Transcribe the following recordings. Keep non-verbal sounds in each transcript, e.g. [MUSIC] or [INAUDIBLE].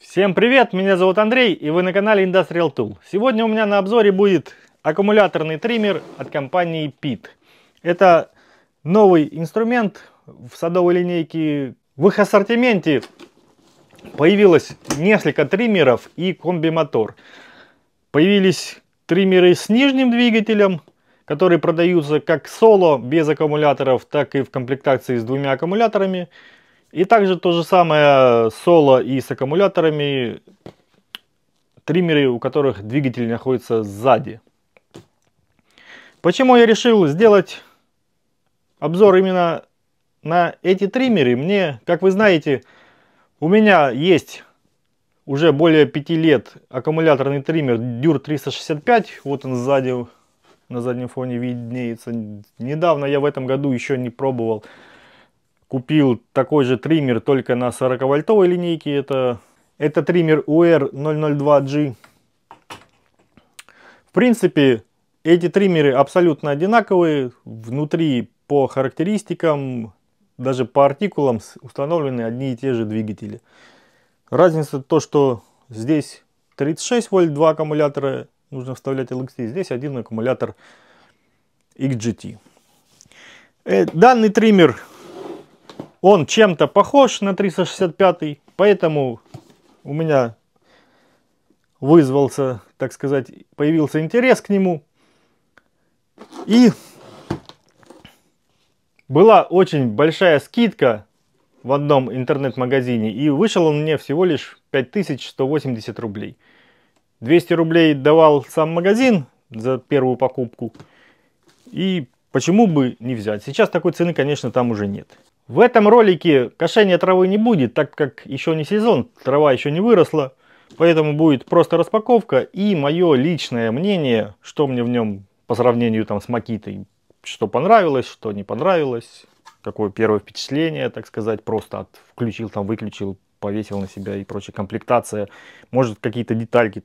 Всем привет, меня зовут Андрей и вы на канале Industrial Tool. Сегодня у меня на обзоре будет аккумуляторный триммер от компании PIT. Это новый инструмент в садовой линейке. В их ассортименте появилось несколько триммеров и комби-мотор. Появились триммеры с нижним двигателем, которые продаются как соло без аккумуляторов, так и в комплектации с двумя аккумуляторами. И также то же самое соло и с аккумуляторами, триммеры, у которых двигатель находится сзади. Почему я решил сделать обзор именно на эти триммеры? Мне, как вы знаете, у меня есть уже более 5 лет аккумуляторный триммер Dure 365. Вот он сзади, на заднем фоне виднеется. Недавно я в этом году еще не пробовал купил такой же триммер только на 40 вольтовой линейке. Это, это триммер UR002G. В принципе, эти триммеры абсолютно одинаковые. Внутри по характеристикам, даже по артикулам установлены одни и те же двигатели. Разница то, что здесь 36 вольт, два аккумулятора, нужно вставлять LXT. Здесь один аккумулятор XGT. Э, данный триммер он чем-то похож на 365, поэтому у меня вызвался, так сказать, появился интерес к нему. И была очень большая скидка в одном интернет-магазине, и вышел он мне всего лишь 5180 рублей. 200 рублей давал сам магазин за первую покупку, и почему бы не взять. Сейчас такой цены, конечно, там уже нет. В этом ролике кошения травы не будет, так как еще не сезон, трава еще не выросла. Поэтому будет просто распаковка и мое личное мнение, что мне в нем по сравнению там с Макитой, что понравилось, что не понравилось, какое первое впечатление, так сказать, просто от включил там, выключил, повесил на себя и прочая комплектация, может какие-то детальки.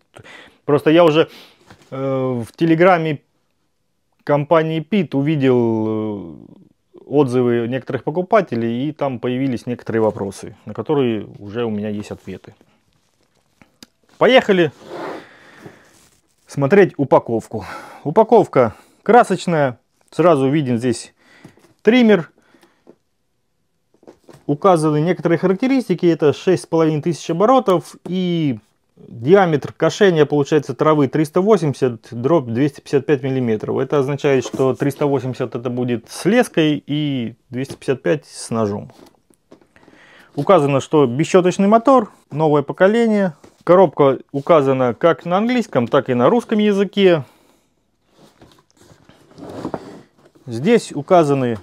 Просто я уже э, в телеграме компании Пит увидел э, отзывы некоторых покупателей, и там появились некоторые вопросы, на которые уже у меня есть ответы. Поехали смотреть упаковку. Упаковка красочная. Сразу виден здесь триммер. Указаны некоторые характеристики. Это 6500 оборотов и Диаметр кошения получается травы 380, дробь 255 миллиметров. Это означает, что 380 это будет с леской и 255 с ножом. Указано, что бесщеточный мотор, новое поколение. Коробка указана как на английском, так и на русском языке. Здесь указаны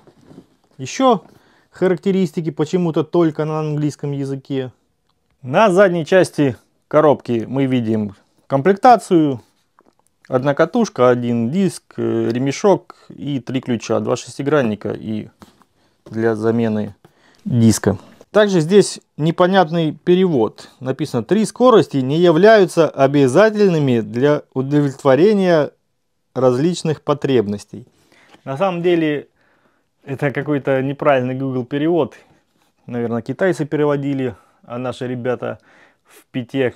еще характеристики, почему-то только на английском языке. На задней части коробки мы видим комплектацию. Одна катушка, один диск, э, ремешок и три ключа. Два шестигранника и для замены диска. Также здесь непонятный перевод. Написано, три скорости не являются обязательными для удовлетворения различных потребностей. На самом деле, это какой-то неправильный Google перевод. Наверное, китайцы переводили, а наши ребята в пяте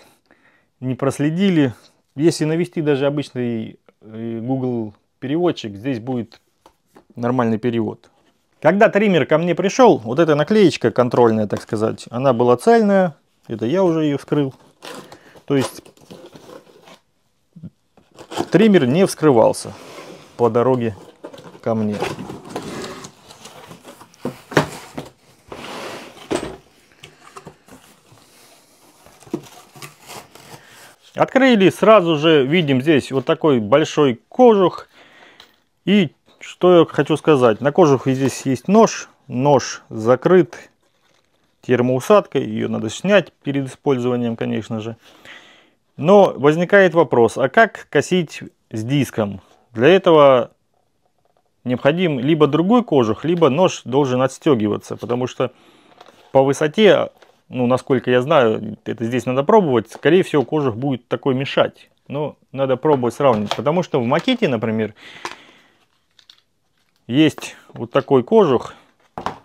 не проследили. Если навести даже обычный э, Google переводчик, здесь будет нормальный перевод. Когда триммер ко мне пришел, вот эта наклеечка контрольная, так сказать, она была цельная. Это я уже ее вскрыл. То есть триммер не вскрывался по дороге ко мне. Открыли, сразу же видим здесь вот такой большой кожух. И что я хочу сказать, на кожухе здесь есть нож, нож закрыт термоусадкой, ее надо снять перед использованием, конечно же. Но возникает вопрос, а как косить с диском? Для этого необходим либо другой кожух, либо нож должен отстегиваться, потому что по высоте ну, насколько я знаю, это здесь надо пробовать, скорее всего, кожух будет такой мешать. Но надо пробовать сравнить, потому что в макете, например, есть вот такой кожух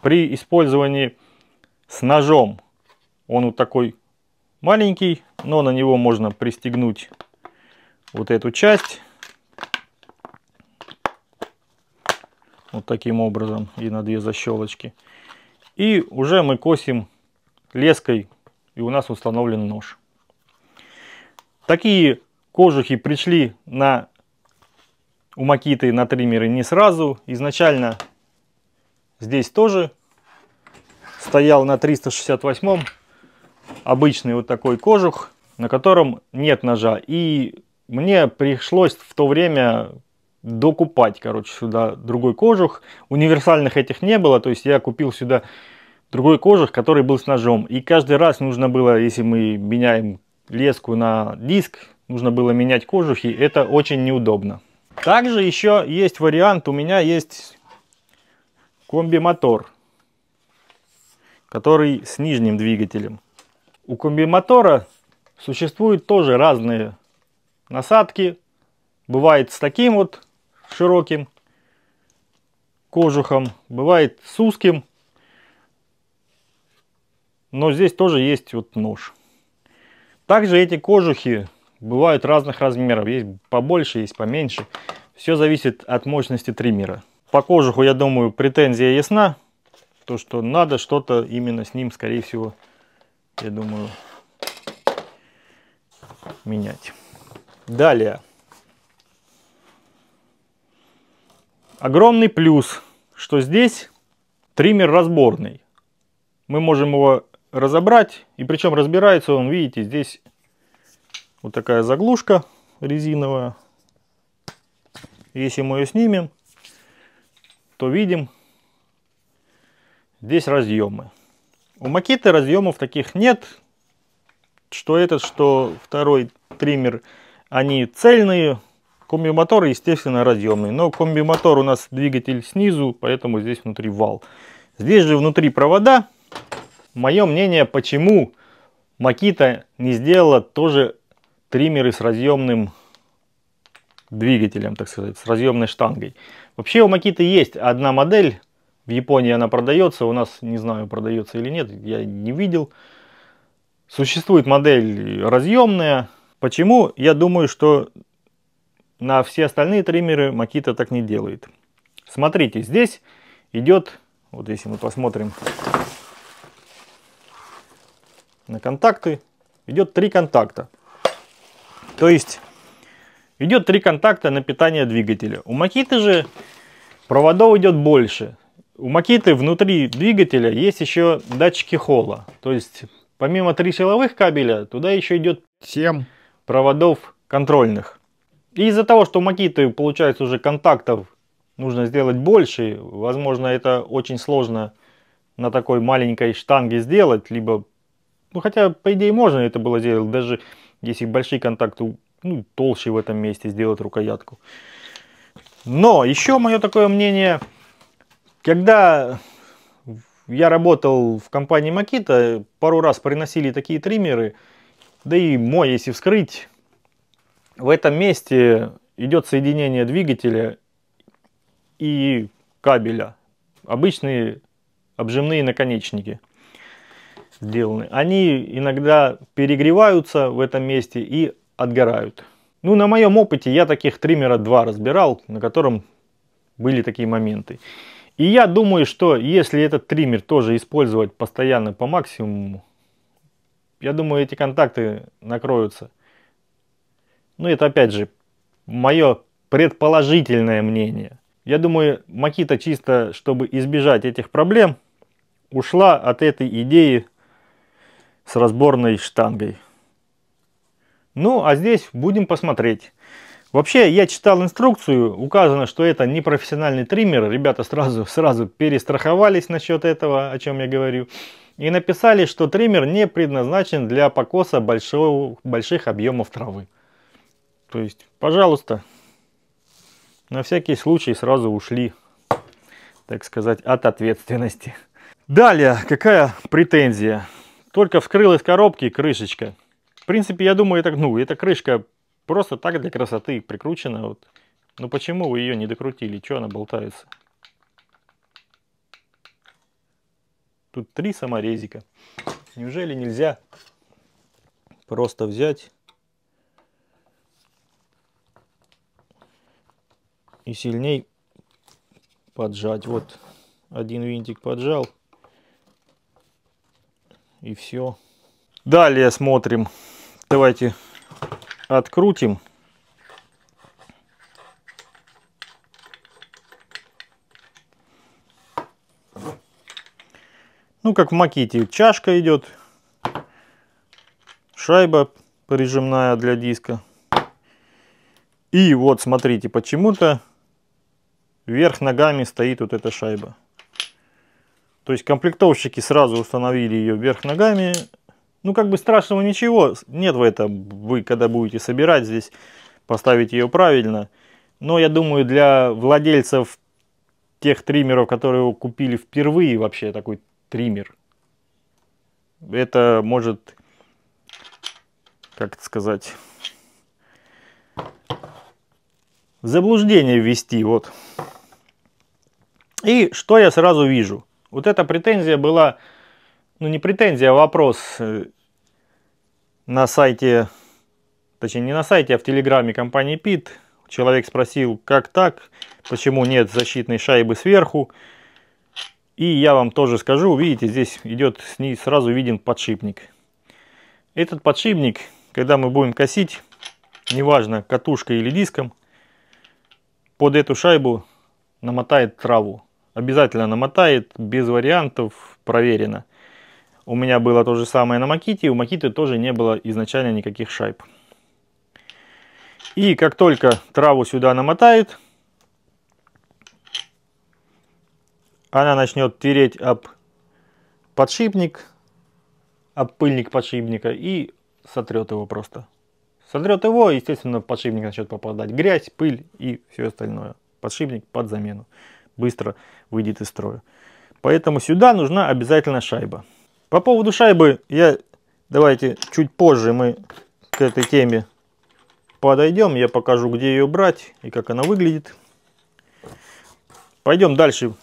при использовании с ножом. Он вот такой маленький, но на него можно пристегнуть вот эту часть. Вот таким образом и на две защелочки. И уже мы косим леской и у нас установлен нож. Такие кожухи пришли на у Макиты на триммеры не сразу. Изначально здесь тоже стоял на 368 обычный вот такой кожух, на котором нет ножа. И мне пришлось в то время докупать, короче, сюда другой кожух. Универсальных этих не было, то есть я купил сюда другой кожух, который был с ножом. И каждый раз нужно было, если мы меняем леску на диск, нужно было менять кожухи. Это очень неудобно. Также еще есть вариант, у меня есть комби-мотор, который с нижним двигателем. У комби-мотора существуют тоже разные насадки. Бывает с таким вот широким кожухом, бывает с узким. Но здесь тоже есть вот нож. Также эти кожухи бывают разных размеров. Есть побольше, есть поменьше. Все зависит от мощности триммера. По кожуху, я думаю, претензия ясна. То, что надо что-то именно с ним, скорее всего, я думаю, менять. Далее. Огромный плюс, что здесь триммер разборный. Мы можем его разобрать, и причем разбирается он, видите, здесь вот такая заглушка резиновая. Если мы ее снимем, то видим здесь разъемы. У Макиты разъемов таких нет. Что этот, что второй триммер, они цельные. Комби-мотор, естественно, разъемный. Но комби-мотор у нас двигатель снизу, поэтому здесь внутри вал. Здесь же внутри провода. Мое мнение, почему Макита не сделала тоже триммеры с разъемным двигателем, так сказать, с разъемной штангой. Вообще у Макиты есть одна модель в Японии она продается, у нас не знаю, продается или нет, я не видел. Существует модель разъемная. Почему? Я думаю, что на все остальные триммеры Makita так не делает. Смотрите, здесь идет, вот если мы посмотрим на контакты, идет три контакта. То есть идет три контакта на питание двигателя. У Makita же проводов идет больше. У Макиты внутри двигателя есть еще датчики холла. То есть помимо три силовых кабеля, туда еще идет 7 проводов контрольных. И из-за того, что у Макиты получается уже контактов нужно сделать больше, возможно это очень сложно на такой маленькой штанге сделать, либо, ну хотя по идее можно это было сделать, даже если большие контакты ну, толще в этом месте сделать рукоятку. Но еще мое такое мнение, когда я работал в компании Makita, пару раз приносили такие триммеры, да и мой, если вскрыть, в этом месте идет соединение двигателя и кабеля. Обычные обжимные наконечники сделаны. Они иногда перегреваются в этом месте и отгорают. Ну, на моем опыте я таких триммера два разбирал, на котором были такие моменты. И я думаю, что если этот триммер тоже использовать постоянно по максимуму, я думаю, эти контакты накроются. Ну, это опять же мое предположительное мнение. Я думаю, Макита чисто, чтобы избежать этих проблем, ушла от этой идеи с разборной штангой. Ну, а здесь будем посмотреть. Вообще, я читал инструкцию, указано, что это не профессиональный триммер. Ребята сразу, сразу перестраховались насчет этого, о чем я говорю. И написали, что триммер не предназначен для покоса большого, больших объемов травы. То есть, пожалуйста, на всякий случай сразу ушли, так сказать, от ответственности. Далее, какая претензия? Только вскрылась коробки крышечка. В принципе, я думаю, это, ну, эта крышка Просто так для красоты прикручена. Вот. Ну почему вы ее не докрутили? Что она болтается? Тут три саморезика. Неужели нельзя просто взять и сильней поджать. Вот один винтик поджал. И все. Далее смотрим. Давайте открутим. Ну, как в маките, чашка идет, шайба прижимная для диска. И вот, смотрите, почему-то вверх ногами стоит вот эта шайба. То есть комплектовщики сразу установили ее вверх ногами. Ну, как бы страшного ничего нет в этом. Вы, когда будете собирать здесь, поставить ее правильно. Но я думаю, для владельцев тех триммеров, которые купили впервые вообще такой триммер. Это может, как это сказать, заблуждение ввести. Вот. И что я сразу вижу? Вот эта претензия была, ну не претензия, а вопрос э, на сайте, точнее не на сайте, а в телеграме компании PIT. Человек спросил, как так, почему нет защитной шайбы сверху. И я вам тоже скажу, видите, здесь идет сразу виден подшипник. Этот подшипник, когда мы будем косить, неважно катушкой или диском, под эту шайбу намотает траву. Обязательно намотает, без вариантов, проверено. У меня было то же самое на Маките, у Макиты тоже не было изначально никаких шайб. И как только траву сюда намотает, она начнет тереть об подшипник, об пыльник подшипника и сотрет его просто. Сотрет его, естественно, в подшипник начнет попадать грязь, пыль и все остальное. Подшипник под замену. Быстро выйдет из строя. Поэтому сюда нужна обязательно шайба. По поводу шайбы, я давайте чуть позже мы к этой теме подойдем. Я покажу, где ее брать и как она выглядит. Пойдем дальше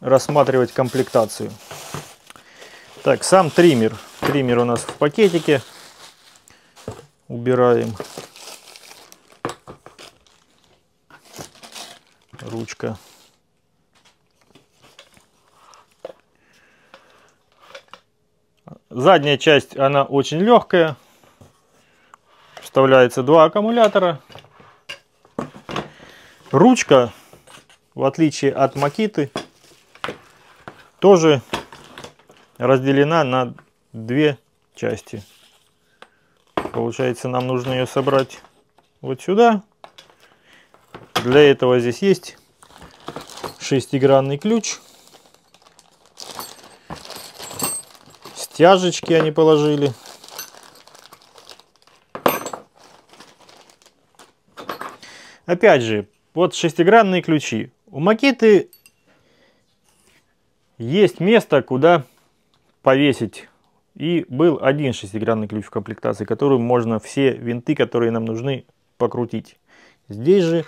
рассматривать комплектацию. Так, сам триммер. Триммер у нас в пакетике. Убираем. Ручка. Задняя часть, она очень легкая. Вставляется два аккумулятора. Ручка, в отличие от Макиты, тоже разделена на две части. Получается, нам нужно ее собрать вот сюда. Для этого здесь есть шестигранный ключ. Стяжечки они положили. Опять же, вот шестигранные ключи. У Макиты есть место, куда повесить. И был один шестигранный ключ в комплектации, которым можно все винты, которые нам нужны, покрутить. Здесь же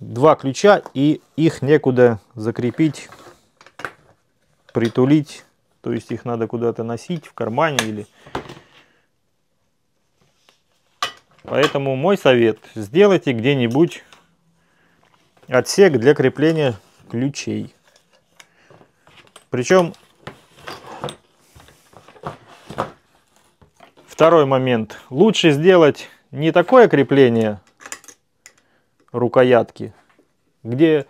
два ключа, и их некуда закрепить, притулить. То есть их надо куда-то носить в кармане или... Поэтому мой совет, сделайте где-нибудь отсек для крепления ключей. Причем второй момент. Лучше сделать не такое крепление рукоятки, где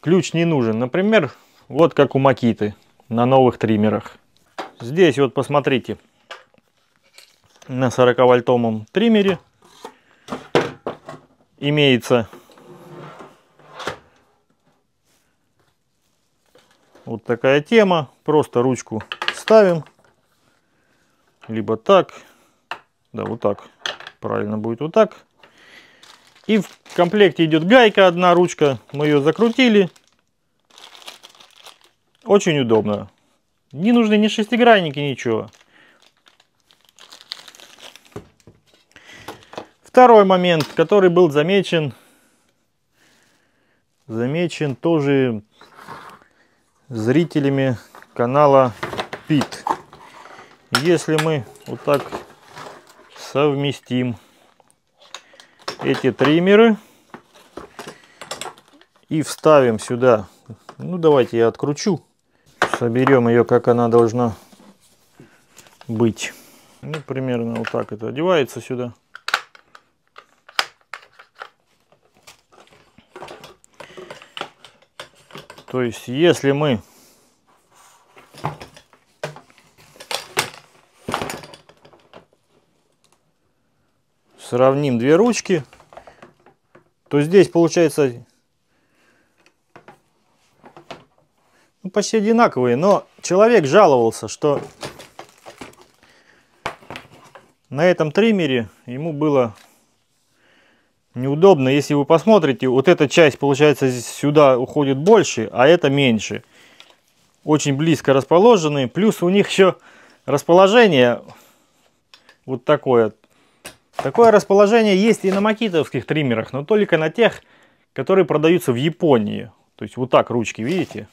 ключ не нужен. Например, вот как у Макиты на новых триммерах. Здесь вот посмотрите, на 40 вольтовом триммере имеется Вот такая тема. Просто ручку ставим. Либо так. Да, вот так. Правильно будет вот так. И в комплекте идет гайка, одна ручка. Мы ее закрутили. Очень удобно. Не нужны ни шестигранники, ничего. Второй момент, который был замечен, замечен тоже зрителями канала ПИТ. Если мы вот так совместим эти триммеры и вставим сюда, ну давайте я откручу, соберем ее как она должна быть. Ну, примерно вот так это одевается сюда. То есть, если мы сравним две ручки, то здесь получается ну, почти одинаковые. Но человек жаловался, что на этом триммере ему было неудобно. Если вы посмотрите, вот эта часть, получается, сюда уходит больше, а это меньше. Очень близко расположены. Плюс у них еще расположение вот такое. Такое расположение есть и на макитовских триммерах, но только на тех, которые продаются в Японии. То есть вот так ручки, видите?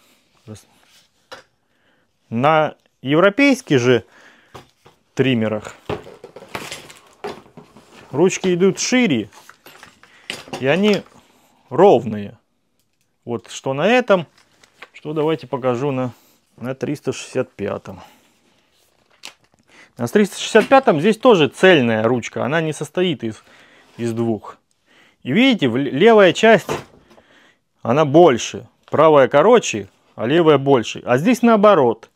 На европейских же триммерах ручки идут шире, и они ровные. Вот что на этом, что давайте покажу на, на 365. На 365 здесь тоже цельная ручка, она не состоит из, из двух. И видите, левая часть, она больше, правая короче, а левая больше. А здесь наоборот.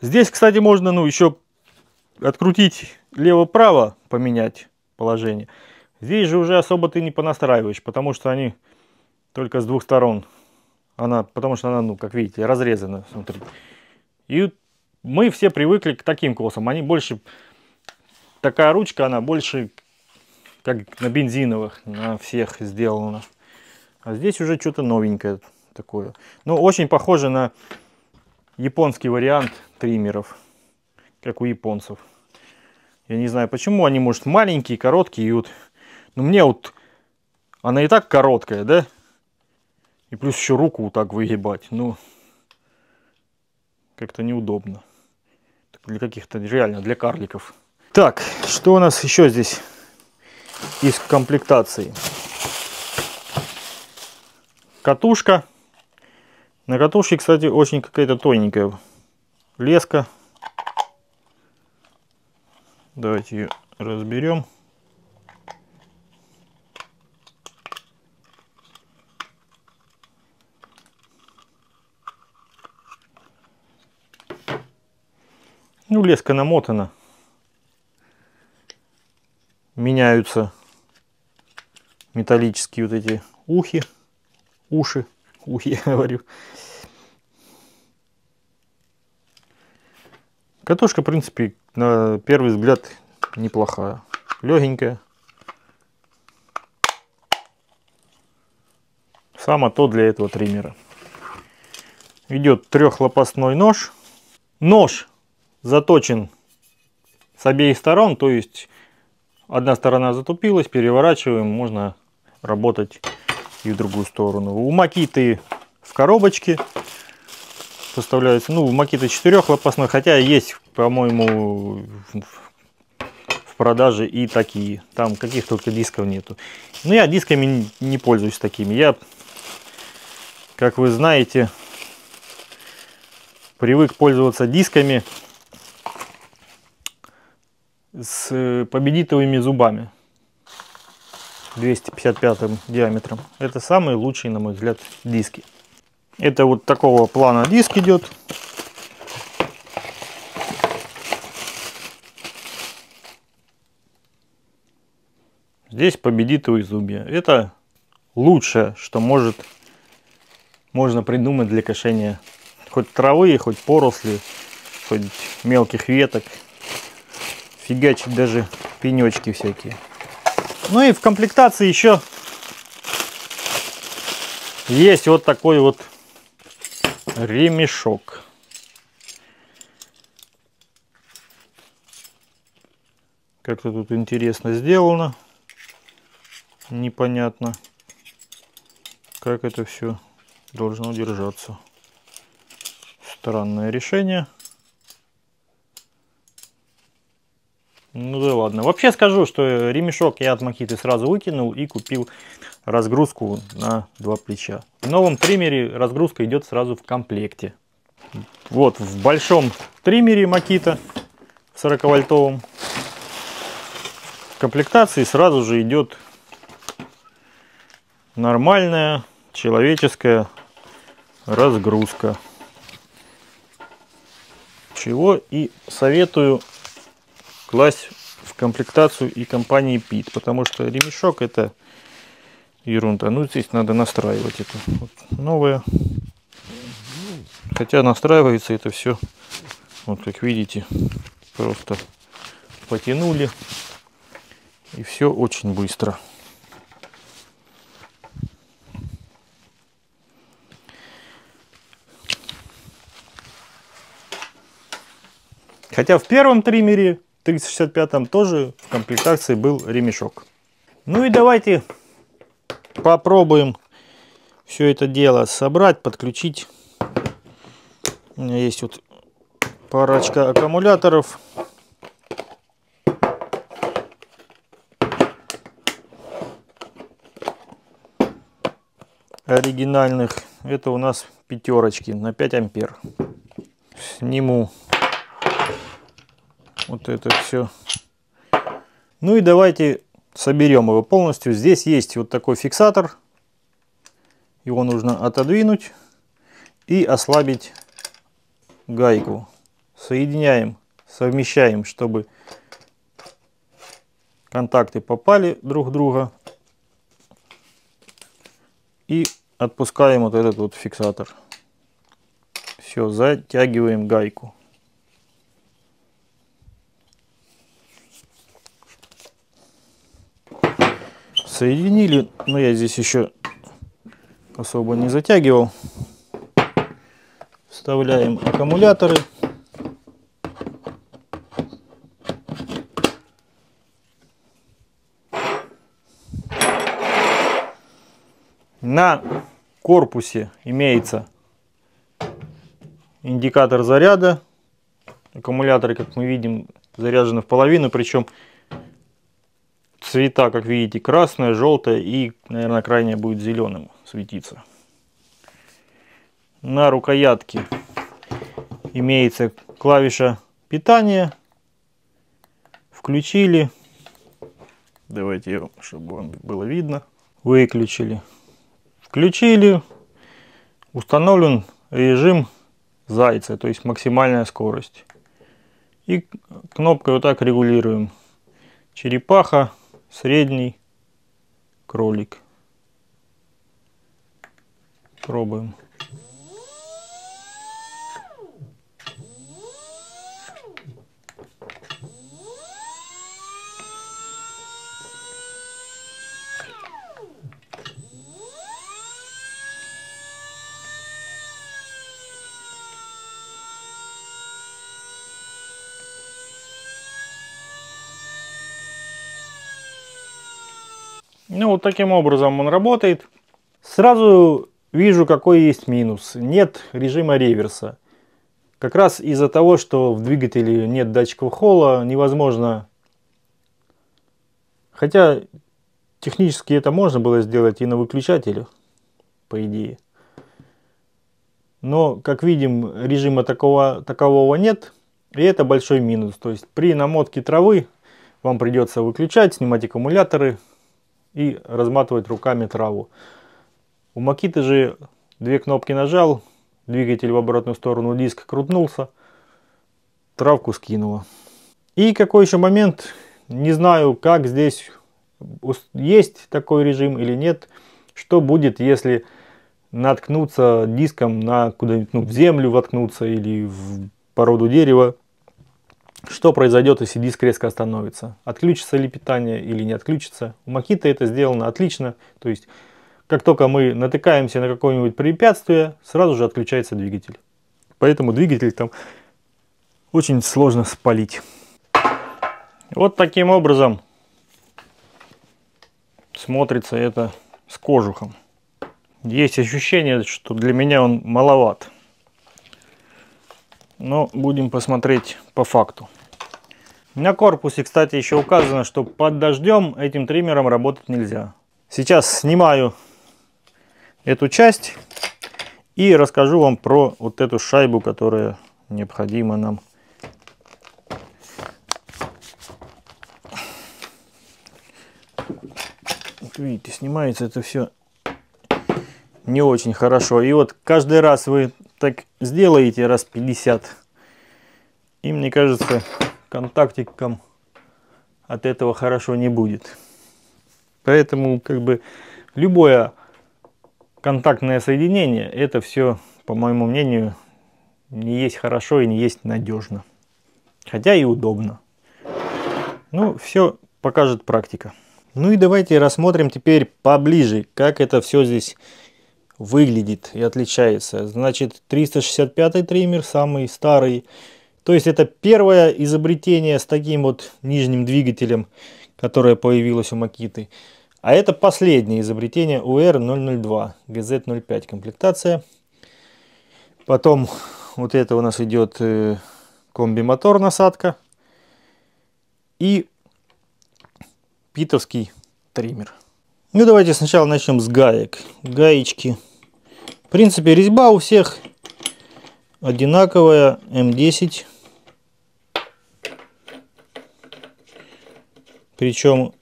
Здесь, кстати, можно ну, еще открутить лево-право, поменять положение. Здесь же уже особо ты не понастраиваешь, потому что они только с двух сторон. Она, потому что она, ну, как видите, разрезана внутри. И мы все привыкли к таким косам. Они больше, такая ручка, она больше как на бензиновых, на всех сделана. А здесь уже что-то новенькое такое. Ну, очень похоже на японский вариант триммеров, как у японцев. Я не знаю почему, они, может, маленькие, короткие. И вот, ну, мне вот, она и так короткая, да? И плюс еще руку вот так выгибать. Ну, как-то неудобно. Для каких-то, реально, для карликов. Так, что у нас еще здесь из комплектации? Катушка. На катушке, кстати, очень какая-то тоненькая леска. Давайте ее разберем. Ну, леска намотана. Меняются металлические вот эти ухи, уши, ухи, [LAUGHS] я говорю. Катушка, в принципе, на первый взгляд неплохая. Легенькая. Само то для этого триммера. Идет трехлопастной нож. Нож заточен с обеих сторон, то есть одна сторона затупилась, переворачиваем, можно работать и в другую сторону. У Макиты в коробочке поставляются, ну, Макита четырехлопастной, хотя есть, по-моему, в продаже и такие. Там каких только дисков нету. Но я дисками не пользуюсь такими. Я, как вы знаете, привык пользоваться дисками с победитовыми зубами 255 диаметром. Это самые лучшие, на мой взгляд, диски. Это вот такого плана диск идет. Здесь победитовые зубья. Это лучшее, что может можно придумать для кошения хоть травы, хоть поросли, хоть мелких веток фигачить даже пенечки всякие. Ну и в комплектации еще есть вот такой вот ремешок. Как-то тут интересно сделано. Непонятно, как это все должно держаться. Странное решение. Ну да ладно. Вообще скажу, что ремешок я от Макиты сразу выкинул и купил разгрузку на два плеча. В новом триммере разгрузка идет сразу в комплекте. Вот в большом триммере Макита 40 вольтовом в комплектации сразу же идет нормальная человеческая разгрузка. Чего и советую класть в комплектацию и компании PIT, потому что ремешок это ерунда. Ну здесь надо настраивать это вот новое. Хотя настраивается это все, вот как видите, просто потянули и все очень быстро. Хотя в первом триммере 365 тоже в комплектации был ремешок. Ну и давайте попробуем все это дело собрать, подключить. У меня есть вот парочка аккумуляторов. оригинальных. Это у нас пятерочки на 5 ампер. Сниму вот это все. Ну и давайте соберем его полностью. Здесь есть вот такой фиксатор. Его нужно отодвинуть и ослабить гайку. Соединяем, совмещаем, чтобы контакты попали друг в друга. И отпускаем вот этот вот фиксатор. Все, затягиваем гайку. Соединили. Но я здесь еще особо не затягивал. Вставляем аккумуляторы. На корпусе имеется индикатор заряда. Аккумуляторы, как мы видим, заряжены в половину, причем Цвета, как видите, красное, желтое и, наверное, крайнее будет зеленым светиться. На рукоятке имеется клавиша питания. Включили. Давайте чтобы вам было видно. Выключили. Включили. Установлен режим зайца, то есть максимальная скорость. И кнопкой вот так регулируем. Черепаха, средний кролик. Пробуем. Ну, вот таким образом он работает. Сразу вижу, какой есть минус. Нет режима реверса. Как раз из-за того, что в двигателе нет датчиков холла, невозможно... Хотя технически это можно было сделать и на выключателе, по идее. Но, как видим, режима такого, такового нет. И это большой минус. То есть при намотке травы вам придется выключать, снимать аккумуляторы, и разматывать руками траву. У Макиты же две кнопки нажал, двигатель в обратную сторону, диск крутнулся, травку скинула. И какой еще момент, не знаю, как здесь есть такой режим или нет, что будет, если наткнуться диском на куда-нибудь ну, в землю воткнуться или в породу дерева что произойдет, если диск резко остановится? Отключится ли питание или не отключится? У Макита это сделано отлично. То есть, как только мы натыкаемся на какое-нибудь препятствие, сразу же отключается двигатель. Поэтому двигатель там очень сложно спалить. Вот таким образом смотрится это с кожухом. Есть ощущение, что для меня он маловат. Но будем посмотреть по факту. На корпусе, кстати, еще указано, что под дождем этим триммером работать нельзя. Сейчас снимаю эту часть и расскажу вам про вот эту шайбу, которая необходима нам. Видите, снимается это все не очень хорошо. И вот каждый раз вы так сделаете раз 50. И мне кажется, контактикам от этого хорошо не будет. Поэтому как бы любое контактное соединение, это все, по моему мнению, не есть хорошо и не есть надежно. Хотя и удобно. Ну, все покажет практика. Ну и давайте рассмотрим теперь поближе, как это все здесь выглядит и отличается. Значит, 365 триммер, самый старый. То есть это первое изобретение с таким вот нижним двигателем, которое появилось у Макиты. А это последнее изобретение UR002, GZ05 комплектация. Потом вот это у нас идет э, комби-мотор насадка. И питовский триммер. Ну давайте сначала начнем с гаек. Гаечки. В принципе резьба у всех одинаковая. М10. Причем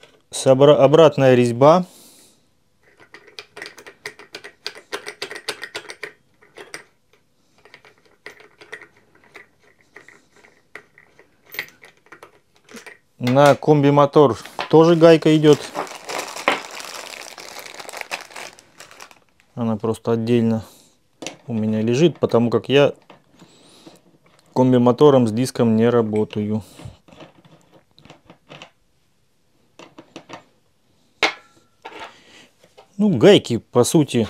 обратная резьба. На комби-мотор тоже гайка идет. Просто отдельно у меня лежит, потому как я комби-мотором с диском не работаю. Ну, гайки, по сути,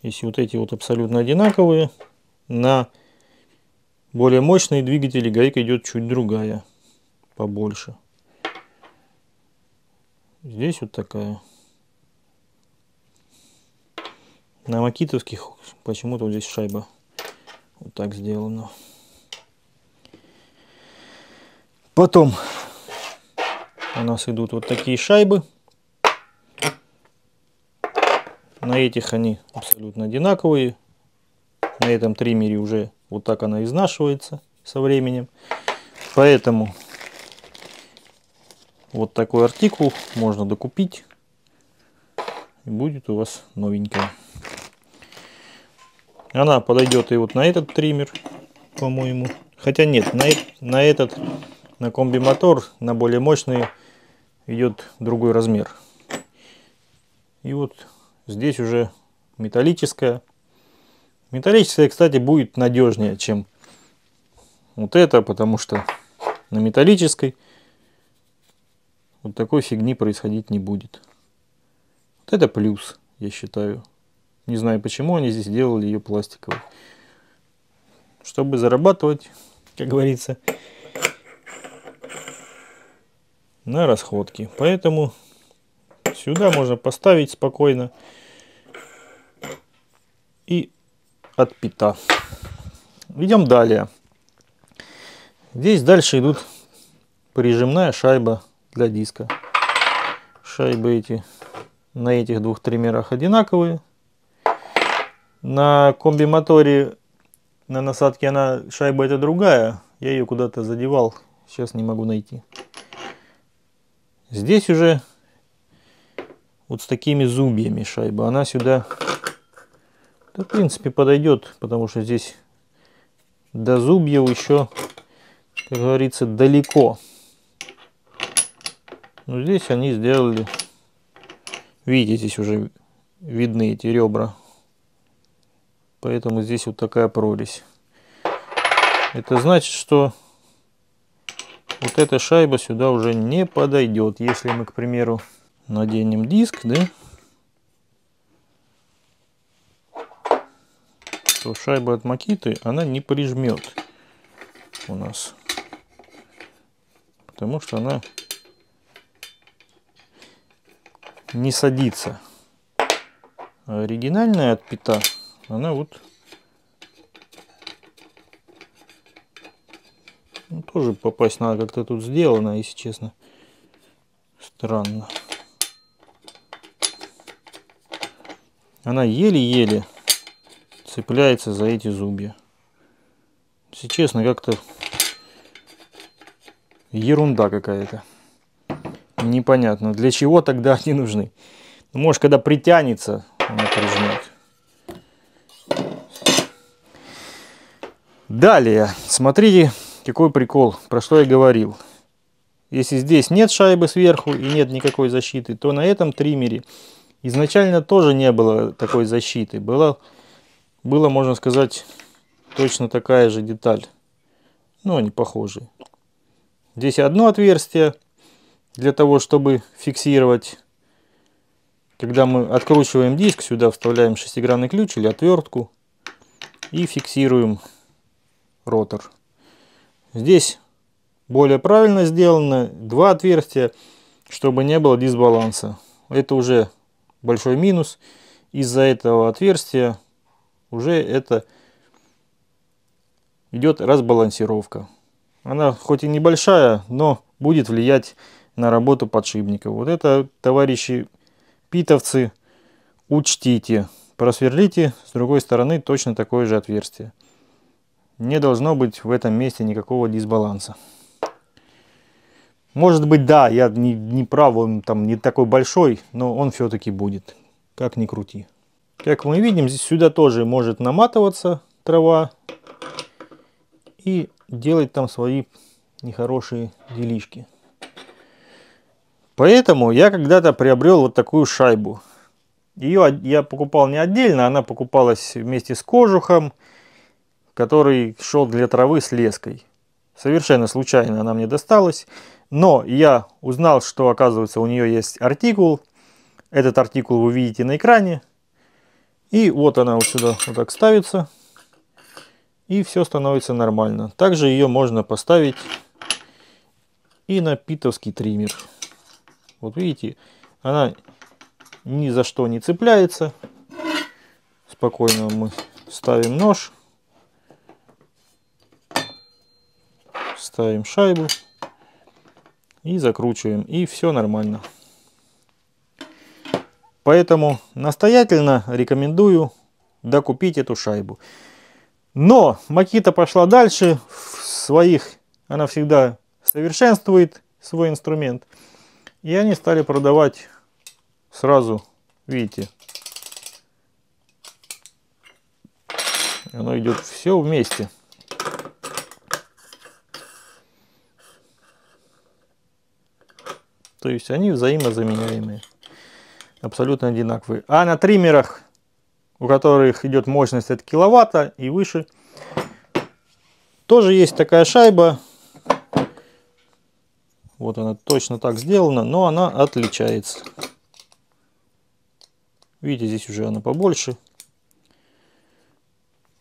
если вот эти вот абсолютно одинаковые, на более мощные двигатели гайка идет чуть другая, побольше. Здесь вот такая. На макитовских почему-то вот здесь шайба вот так сделана. Потом у нас идут вот такие шайбы. На этих они абсолютно одинаковые. На этом триммере уже вот так она изнашивается со временем. Поэтому вот такой артикул можно докупить. И будет у вас новенькая. Она подойдет и вот на этот триммер, по-моему. Хотя нет, на, на этот, на комби-мотор, на более мощный идет другой размер. И вот Здесь уже металлическая. Металлическая, кстати, будет надежнее, чем вот это, потому что на металлической вот такой фигни происходить не будет. Вот это плюс, я считаю. Не знаю, почему они здесь делали ее пластиковой. Чтобы зарабатывать, как говорится, на расходке. Поэтому сюда можно поставить спокойно и отпита. Идем далее. Здесь дальше идут прижимная шайба для диска. Шайбы эти на этих двух триммерах одинаковые. На комби-моторе на насадке она шайба это другая. Я ее куда-то задевал. Сейчас не могу найти. Здесь уже вот с такими зубьями шайба. Она сюда да, в принципе, подойдет, потому что здесь до зубьев еще, как говорится, далеко. Но здесь они сделали, видите, здесь уже видны эти ребра. Поэтому здесь вот такая прорезь. Это значит, что вот эта шайба сюда уже не подойдет. Если мы, к примеру, наденем диск, да, что шайба от Макиты, она не прижмет у нас. Потому что она не садится. А оригинальная от Пита, она вот, вот Тоже попасть надо как-то тут сделано, если честно. Странно. Она еле-еле цепляется за эти зубья. Если честно, как-то ерунда какая-то. Непонятно, для чего тогда [LAUGHS] они нужны. Ну, может, когда притянется, она прижмет. Далее, смотрите, какой прикол, про что я говорил. Если здесь нет шайбы сверху и нет никакой защиты, то на этом триммере изначально тоже не было такой защиты. Было, было можно сказать, точно такая же деталь. Ну, они похожи. Здесь одно отверстие для того, чтобы фиксировать. Когда мы откручиваем диск, сюда вставляем шестигранный ключ или отвертку и фиксируем ротор. Здесь более правильно сделано. Два отверстия, чтобы не было дисбаланса. Это уже большой минус. Из-за этого отверстия уже это идет разбалансировка. Она хоть и небольшая, но будет влиять на работу подшипника. Вот это, товарищи питовцы, учтите. Просверлите с другой стороны точно такое же отверстие не должно быть в этом месте никакого дисбаланса. Может быть, да, я не, не прав, он там не такой большой, но он все-таки будет, как ни крути. Как мы видим, здесь сюда тоже может наматываться трава и делать там свои нехорошие делишки. Поэтому я когда-то приобрел вот такую шайбу. Ее я покупал не отдельно, она покупалась вместе с кожухом, который шел для травы с леской. Совершенно случайно она мне досталась. Но я узнал, что оказывается у нее есть артикул. Этот артикул вы видите на экране. И вот она вот сюда вот так ставится. И все становится нормально. Также ее можно поставить и на питовский триммер. Вот видите, она ни за что не цепляется. Спокойно мы ставим нож. Ставим шайбу и закручиваем, и все нормально. Поэтому настоятельно рекомендую докупить эту шайбу. Но Макита пошла дальше, в своих она всегда совершенствует свой инструмент. И они стали продавать сразу, видите, оно идет все вместе. То есть они взаимозаменяемые. Абсолютно одинаковые. А на триммерах, у которых идет мощность от киловатта и выше, тоже есть такая шайба. Вот она точно так сделана, но она отличается. Видите, здесь уже она побольше.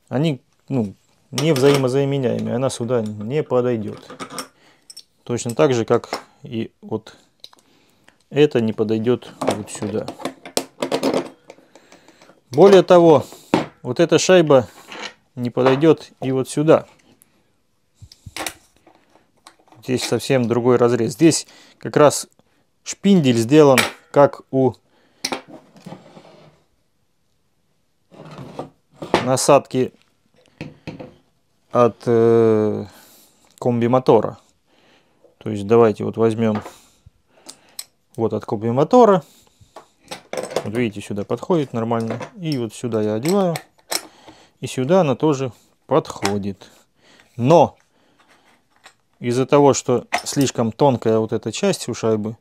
Они ну, не взаимозаменяемые, она сюда не подойдет. Точно так же, как и вот это не подойдет вот сюда. Более того, вот эта шайба не подойдет и вот сюда. Здесь совсем другой разрез. Здесь как раз шпиндель сделан как у насадки от э, комби мотора. То есть давайте вот возьмем вот от копии мотора. Вот видите, сюда подходит нормально. И вот сюда я одеваю. И сюда она тоже подходит. Но из-за того, что слишком тонкая вот эта часть у шайбы,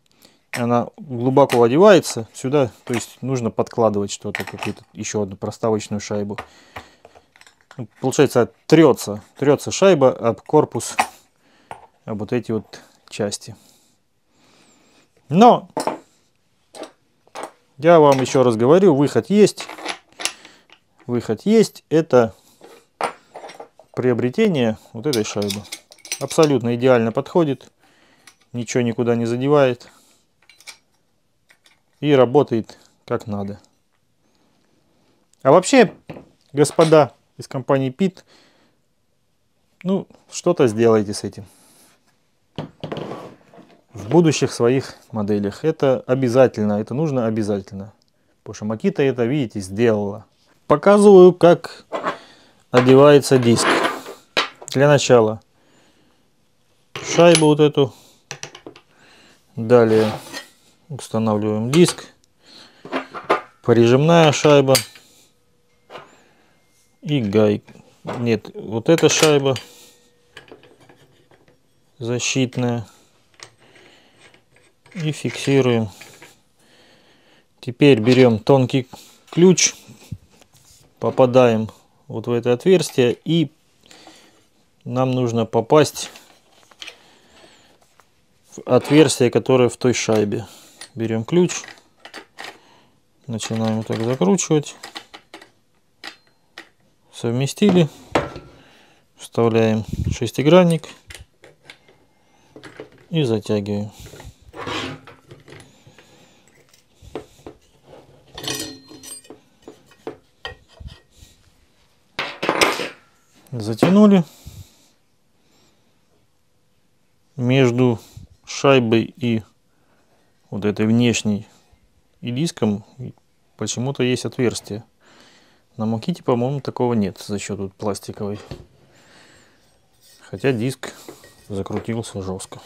она глубоко одевается сюда, то есть нужно подкладывать что-то, какую-то еще одну проставочную шайбу. Получается, трется, трется шайба об корпус, об вот эти вот части. Но, я вам еще раз говорю, выход есть. Выход есть. Это приобретение вот этой шайбы. Абсолютно идеально подходит. Ничего никуда не задевает. И работает как надо. А вообще, господа из компании PIT, ну, что-то сделайте с этим. В будущих своих моделях. Это обязательно, это нужно обязательно. Потому что Макита это, видите, сделала. Показываю, как одевается диск. Для начала шайбу вот эту. Далее устанавливаем диск. Прижимная шайба. И гай. Нет, вот эта шайба защитная. И фиксируем. Теперь берем тонкий ключ, попадаем вот в это отверстие и нам нужно попасть в отверстие, которое в той шайбе. Берем ключ, начинаем так закручивать, совместили, вставляем шестигранник и затягиваем. Затянули. Между шайбой и вот этой внешней и диском почему-то есть отверстие. На Маките, по-моему, такого нет за счет вот пластиковой. Хотя диск закрутился жестко.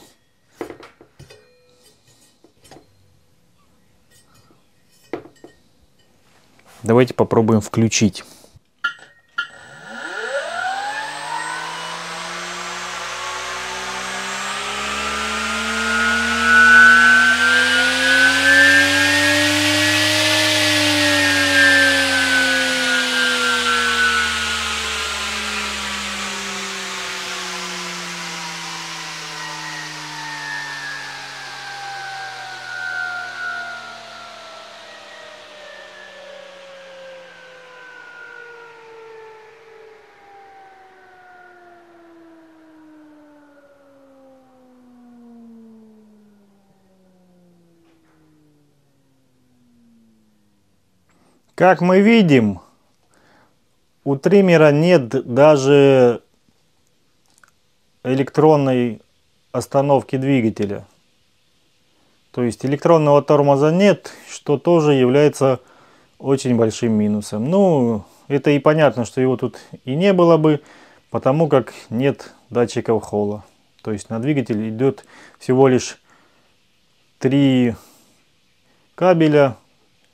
Давайте попробуем включить. Как мы видим, у триммера нет даже электронной остановки двигателя. То есть электронного тормоза нет, что тоже является очень большим минусом. Ну, это и понятно, что его тут и не было бы, потому как нет датчиков холла. То есть на двигатель идет всего лишь три кабеля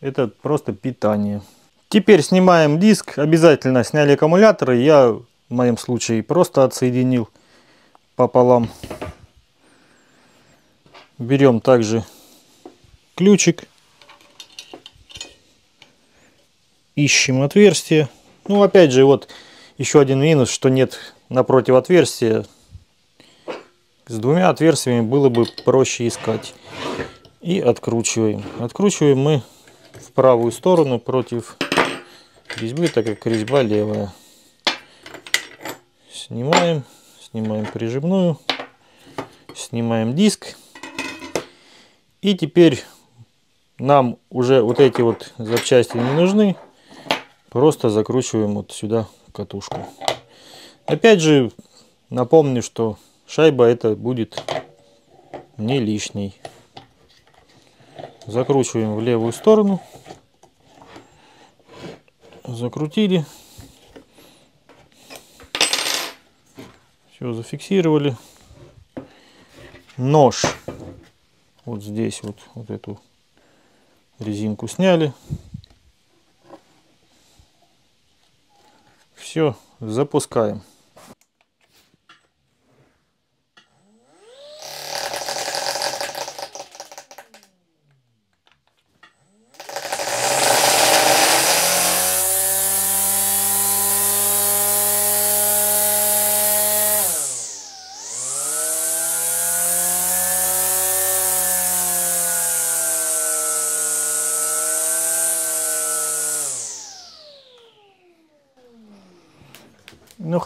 это просто питание. Теперь снимаем диск. Обязательно сняли аккумуляторы. Я в моем случае просто отсоединил пополам. Берем также ключик. Ищем отверстие. Ну, опять же, вот еще один минус, что нет напротив отверстия. С двумя отверстиями было бы проще искать. И откручиваем. Откручиваем мы правую сторону против резьбы, так как резьба левая. Снимаем, снимаем прижимную, снимаем диск. И теперь нам уже вот эти вот запчасти не нужны. Просто закручиваем вот сюда катушку. Опять же, напомню, что шайба это будет не лишней закручиваем в левую сторону закрутили. Все зафиксировали. Нож. Вот здесь вот вот эту резинку сняли. Все запускаем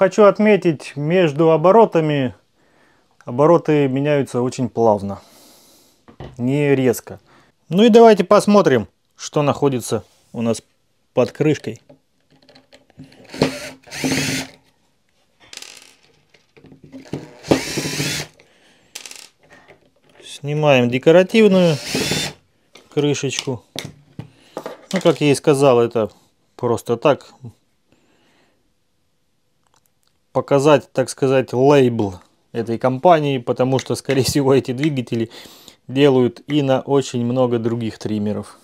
хочу отметить, между оборотами обороты меняются очень плавно, не резко. Ну и давайте посмотрим, что находится у нас под крышкой. Снимаем декоративную крышечку. Ну, как я и сказал, это просто так показать, так сказать, лейбл этой компании, потому что, скорее всего, эти двигатели делают и на очень много других триммеров,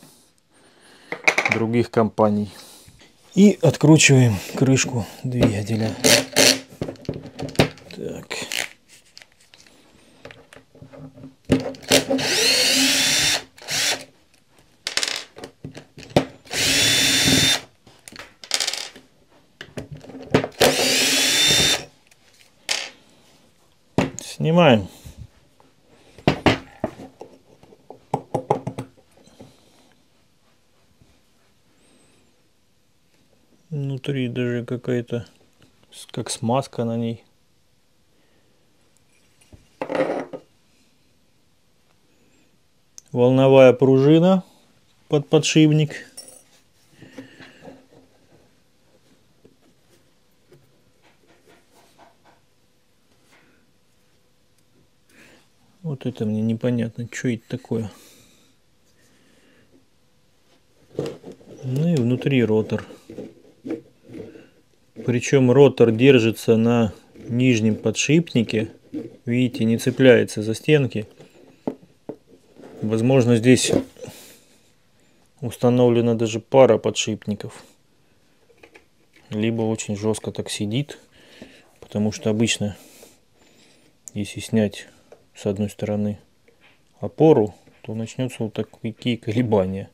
других компаний. И откручиваем крышку двигателя. Так. Снимаем. Внутри даже какая-то, как смазка на ней. Волновая пружина под подшипник. Вот это мне непонятно, что это такое. Ну и внутри ротор. Причем ротор держится на нижнем подшипнике. Видите, не цепляется за стенки. Возможно, здесь установлена даже пара подшипников. Либо очень жестко так сидит. Потому что обычно, если снять с одной стороны опору, то начнется вот такие колебания.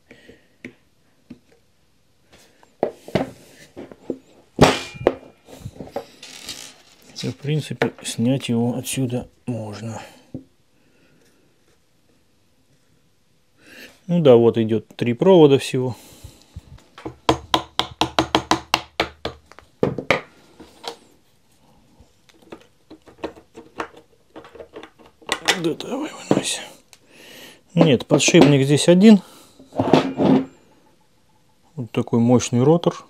И, в принципе, снять его отсюда можно. Ну да, вот идет три провода всего. Да давай выносим. Нет, подшипник здесь один. Вот такой мощный ротор.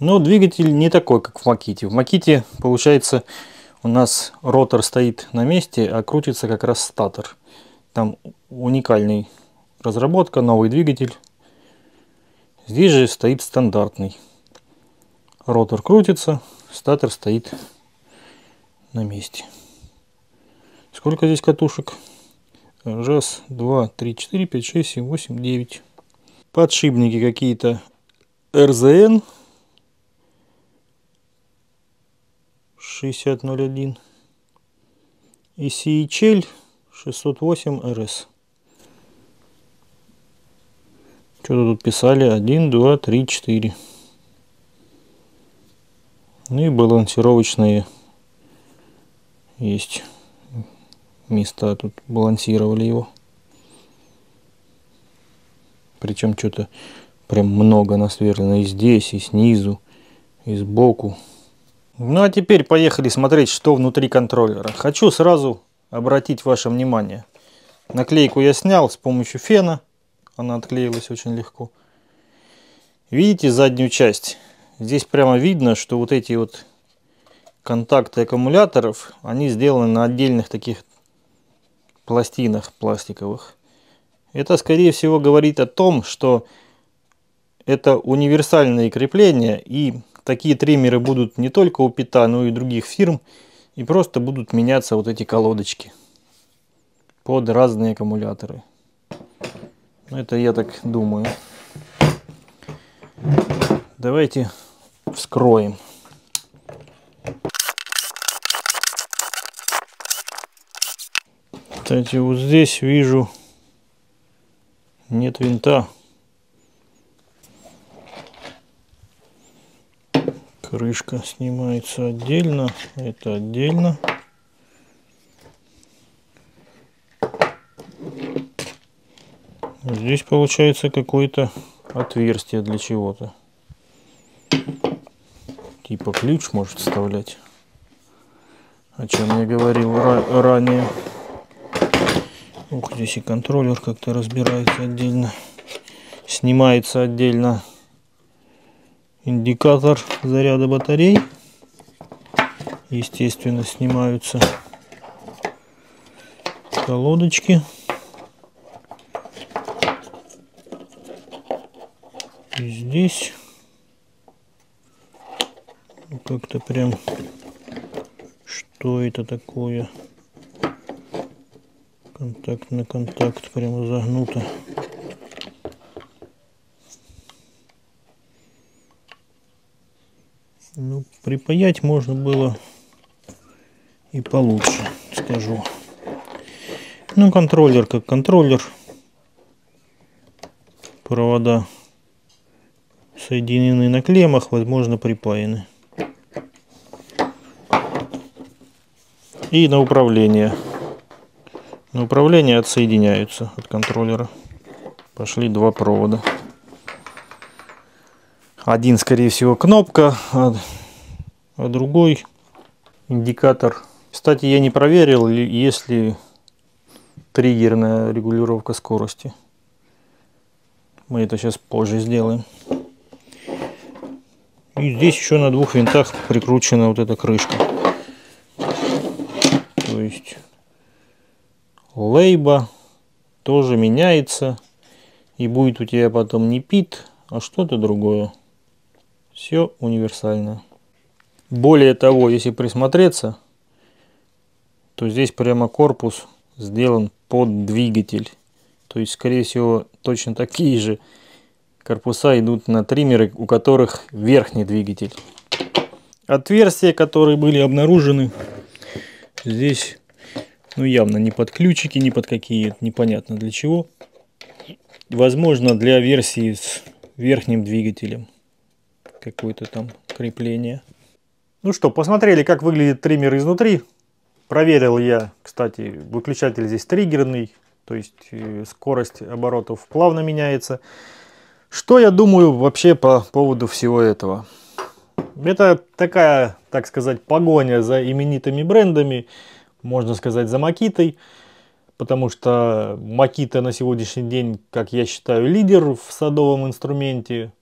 Но двигатель не такой, как в Маките. В Маките, получается, у нас ротор стоит на месте, а крутится как раз статор. Там уникальный разработка, новый двигатель. Здесь же стоит стандартный. Ротор крутится, статор стоит на месте. Сколько здесь катушек? Раз, два, три, четыре, пять, шесть, семь, восемь, девять. Подшипники какие-то РЗН 6001 и CHL 608 RS. Что-то тут писали 1, 2, 3, 4. Ну и балансировочные есть места. Тут балансировали его. Причем что-то прям много насверлено и здесь, и снизу, и сбоку. Ну а теперь поехали смотреть, что внутри контроллера. Хочу сразу обратить ваше внимание. Наклейку я снял с помощью фена. Она отклеилась очень легко. Видите заднюю часть? Здесь прямо видно, что вот эти вот контакты аккумуляторов, они сделаны на отдельных таких пластинах пластиковых. Это, скорее всего, говорит о том, что это универсальные крепления, и такие триммеры будут не только у Пита, но и других фирм, и просто будут меняться вот эти колодочки под разные аккумуляторы. Ну, это я так думаю. Давайте вскроем. Кстати, вот здесь вижу нет винта. Крышка снимается отдельно, это отдельно. Здесь получается какое-то отверстие для чего-то. Типа ключ может вставлять. О чем я говорил ранее. Ух, здесь и контроллер как-то разбирается отдельно. Снимается отдельно индикатор заряда батарей. Естественно, снимаются. колодочки. И здесь как-то прям что это такое контакт на контакт прямо загнуто. Ну припаять можно было и получше скажу. Ну контроллер как контроллер. Провода соединены на клеммах возможно припаяны. И на управление. На управление отсоединяются от контроллера. Пошли два провода. Один, скорее всего, кнопка, а, а другой индикатор. Кстати, я не проверил, есть ли триггерная регулировка скорости. Мы это сейчас позже сделаем. И здесь еще на двух винтах прикручена вот эта крышка. То есть лейба тоже меняется. И будет у тебя потом не пит, а что-то другое. Все универсально. Более того, если присмотреться, то здесь прямо корпус сделан под двигатель. То есть, скорее всего, точно такие же корпуса идут на триммеры, у которых верхний двигатель. Отверстия, которые были обнаружены Здесь, ну, явно не под ключики, не под какие, непонятно для чего. Возможно, для версии с верхним двигателем. Какое-то там крепление. Ну что, посмотрели, как выглядит триммер изнутри. Проверил я, кстати, выключатель здесь триггерный, то есть э, скорость оборотов плавно меняется. Что я думаю вообще по поводу всего этого? Это такая, так сказать, погоня за именитыми брендами, можно сказать, за Макитой, потому что Макита на сегодняшний день, как я считаю, лидер в садовом инструменте.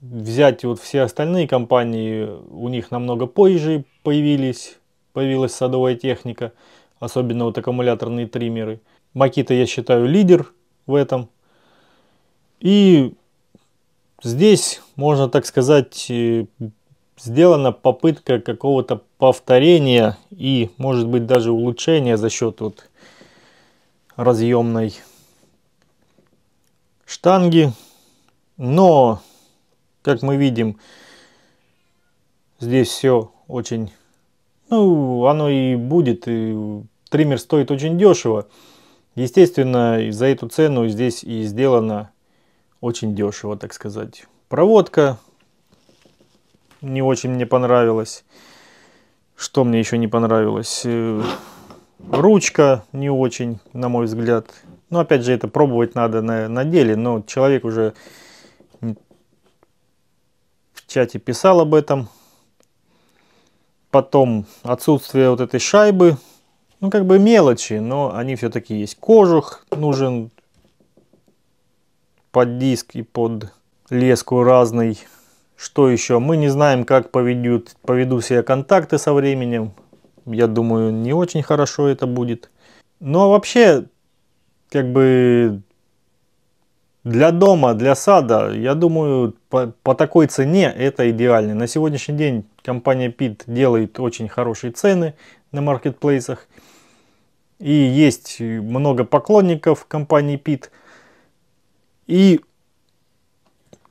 Взять вот все остальные компании, у них намного позже появились, появилась садовая техника, особенно вот аккумуляторные триммеры. Макита, я считаю, лидер в этом. И здесь, можно так сказать, э, сделана попытка какого-то повторения и, может быть, даже улучшения за счет вот разъемной штанги. Но, как мы видим, здесь все очень... Ну, оно и будет. И триммер стоит очень дешево. Естественно, за эту цену здесь и сделано очень дешево, так сказать. Проводка не очень мне понравилось. Что мне еще не понравилось? Э, ручка не очень, на мой взгляд. Но опять же, это пробовать надо на, на деле. Но человек уже в чате писал об этом. Потом отсутствие вот этой шайбы. Ну, как бы мелочи, но они все-таки есть. Кожух нужен под диск и под леску разный. Что еще? Мы не знаем, как поведут, поведут себя контакты со временем. Я думаю, не очень хорошо это будет. Но вообще, как бы для дома, для сада, я думаю, по, по такой цене это идеально. На сегодняшний день компания PIT делает очень хорошие цены на маркетплейсах. И есть много поклонников компании PIT. И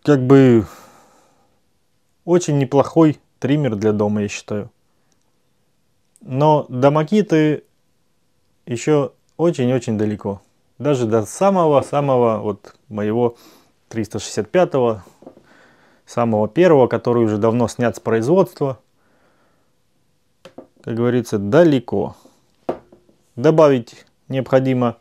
как бы очень неплохой триммер для дома, я считаю. Но до Макиты еще очень-очень далеко. Даже до самого-самого вот моего 365-го, самого первого, который уже давно снят с производства. Как говорится, далеко. Добавить необходимо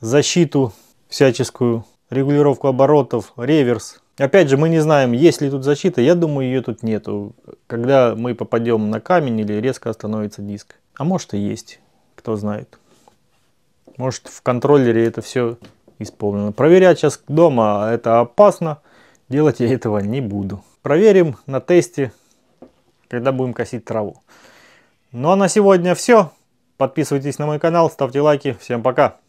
защиту всяческую, регулировку оборотов, реверс, Опять же, мы не знаем, есть ли тут защита. Я думаю, ее тут нету. Когда мы попадем на камень или резко остановится диск. А может и есть, кто знает. Может в контроллере это все исполнено. Проверять сейчас дома это опасно. Делать я этого не буду. Проверим на тесте, когда будем косить траву. Ну а на сегодня все. Подписывайтесь на мой канал, ставьте лайки. Всем пока!